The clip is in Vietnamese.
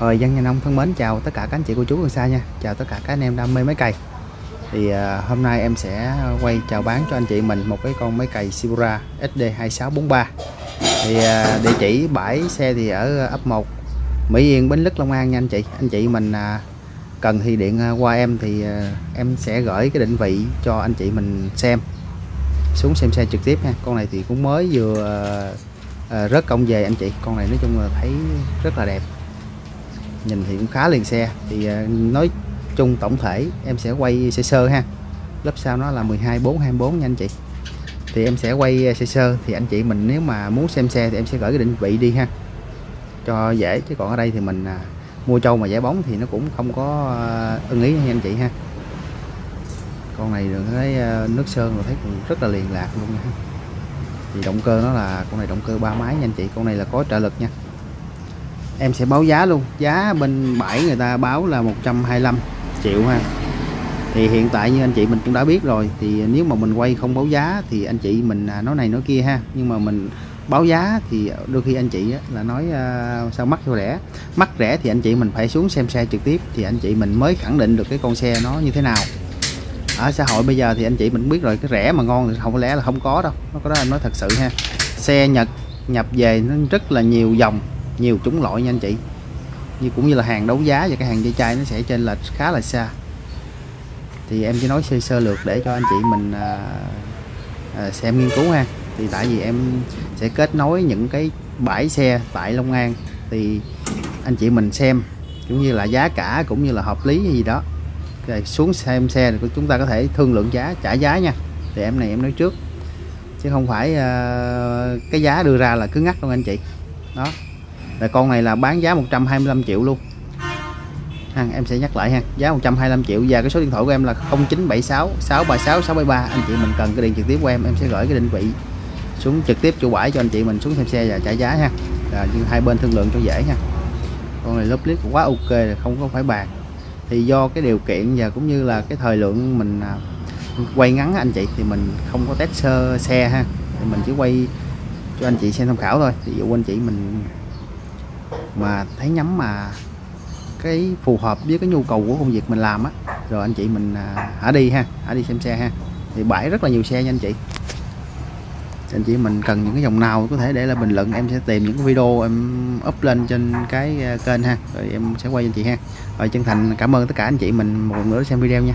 Rồi dân nhà nông thân mến chào tất cả các anh chị cô chú gần xa nha. Chào tất cả các anh em đam mê máy cày. Thì à, hôm nay em sẽ quay chào bán cho anh chị mình một cái con máy cày Sibura SD2643 Thì à, địa chỉ bãi xe thì ở ấp 1 Mỹ Yên Bến Lức Long An nha anh chị. Anh chị mình à, cần thì điện à, qua em thì à, em sẽ gửi cái định vị cho anh chị mình xem. Xuống xem xe trực tiếp nha. Con này thì cũng mới vừa à, à rớt công về anh chị. Con này nói chung là thấy rất là đẹp nhìn thì cũng khá liền xe. Thì à, nói chung tổng thể em sẽ quay sơ sơ ha. Lớp sau nó là 12 4 24 nha anh chị. Thì em sẽ quay sơ sơ. Thì anh chị mình nếu mà muốn xem xe thì em sẽ gửi cái định vị đi ha. Cho dễ, chứ còn ở đây thì mình à, mua trâu mà giải bóng thì nó cũng không có à, ưng ý nha anh chị ha. Con này được thấy nước sơn rồi thấy cũng rất là liền lạc luôn nha. Thì động cơ nó là con này động cơ ba máy nha anh chị. Con này là có trợ lực nha em sẽ báo giá luôn. Giá bên bãi người ta báo là 125 triệu ha. Thì hiện tại như anh chị mình cũng đã biết rồi thì nếu mà mình quay không báo giá thì anh chị mình à, nói này nói kia ha. Nhưng mà mình báo giá thì đôi khi anh chị là nói uh, sao mắc sao rẻ. Mắc rẻ thì anh chị mình phải xuống xem xe trực tiếp thì anh chị mình mới khẳng định được cái con xe nó như thế nào. Ở xã hội bây giờ thì anh chị mình biết rồi cái rẻ mà ngon thì không có lẽ là không có đâu. Nó có đó anh nói thật sự ha. Xe Nhật nhập về nó rất là nhiều dòng nhiều chủng loại nha anh chị. Như cũng như là hàng đấu giá và cái hàng dây chai nó sẽ trên lệch khá là xa. Thì em chỉ nói sơ sơ lược để cho anh chị mình à, à, xem nghiên cứu ha. Thì tại vì em sẽ kết nối những cái bãi xe tại Long An. Thì anh chị mình xem cũng như là giá cả cũng như là hợp lý hay gì đó. Rồi xuống xem xe thì chúng ta có thể thương lượng giá trả giá nha. Thì em này em nói trước. Chứ không phải uh, cái giá đưa ra là cứ ngắt đâu anh chị. Đó là con này là bán giá 125 triệu luôn. Ha, em sẽ nhắc lại ha. Giá 125 triệu và cái số điện thoại của em là 0976 636 673 anh chị mình cần cái điện trực tiếp của em em sẽ gửi cái định vị xuống trực tiếp chủ bãi cho anh chị mình xuống xem xe và trả giá ha. Là nhưng hai bên thương lượng cho dễ nha con này lớp clip quá ok không có phải bàn. Thì do cái điều kiện và cũng như là cái thời lượng mình à, quay ngắn anh chị thì mình không có test sơ xe ha. Thì mình chỉ quay cho anh chị xem tham khảo thôi. Ví dụ anh chị mình mà thấy nhắm mà cái phù hợp với cái nhu cầu của công việc mình làm á. Rồi anh chị mình à, hãy đi ha hãy đi xem xe ha. Thì bãi rất là nhiều xe nha anh chị. Anh chị mình cần những cái dòng nào có thể để là bình luận em sẽ tìm những cái video em up lên trên cái à, kênh ha. Rồi em sẽ quay cho anh chị ha. Rồi chân thành cảm ơn tất cả anh chị mình một lần nữa xem video nha.